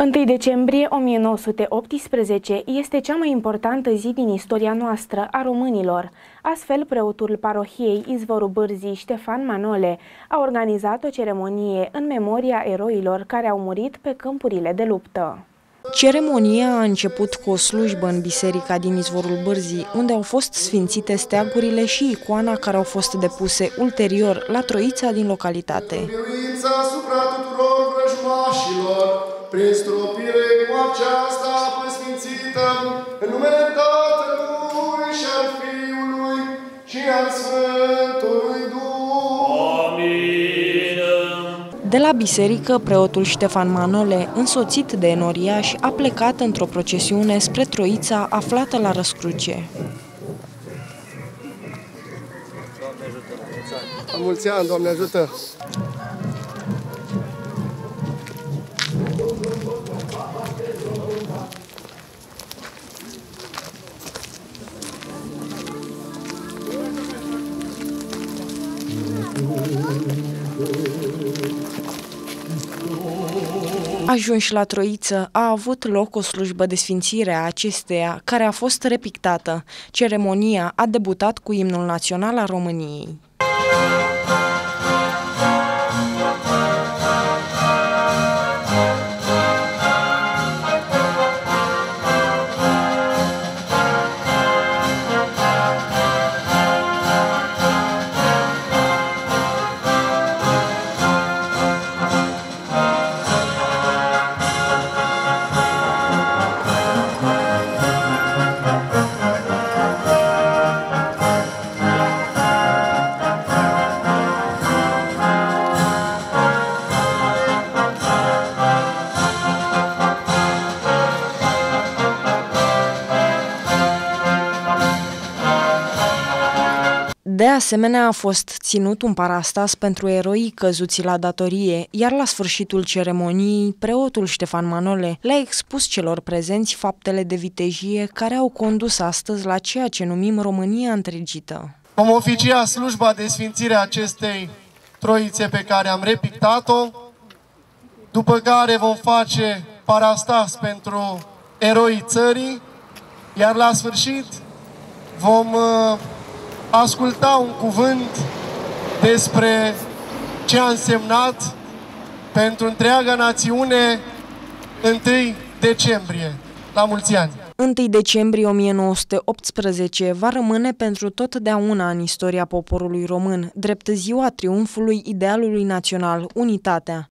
1 decembrie 1918 este cea mai importantă zi din istoria noastră a românilor. Astfel, preotul parohiei Izvorul Bârzii, Ștefan Manole, a organizat o ceremonie în memoria eroilor care au murit pe câmpurile de luptă. Ceremonia a început cu o slujbă în biserica din Izvorul Bârzii, unde au fost sfințite steagurile și icoana care au fost depuse ulterior la Troița din localitate. Asupra tuturor vrăjmașilor, prin stropire cu aceasta apă sfințită, în numele Tatălui și al Fiului și al Sfântului Duh. Amin. De la biserică, preotul Ștefan Manole, însoțit de enoriași, a plecat într-o procesiune spre Troița aflată la Răscruce. mulți ani, Doamne ajută! Ajunși la Troiță, a avut loc o slujbă de sfințire a acesteia, care a fost repictată. Ceremonia a debutat cu imnul național al României. De asemenea, a fost ținut un parastas pentru eroii căzuți la datorie, iar la sfârșitul ceremoniei, preotul Ștefan Manole le-a expus celor prezenți faptele de vitejie care au condus astăzi la ceea ce numim România întregită. Vom oficia slujba de sfințire a acestei troițe pe care am repictat-o, după care vom face parastas pentru eroii țării, iar la sfârșit vom uh, asculta un cuvânt despre ce a însemnat pentru întreaga națiune 1 decembrie. La mulți ani! 1 decembrie 1918 va rămâne pentru totdeauna în istoria poporului român, drept ziua triumfului idealului național, unitatea.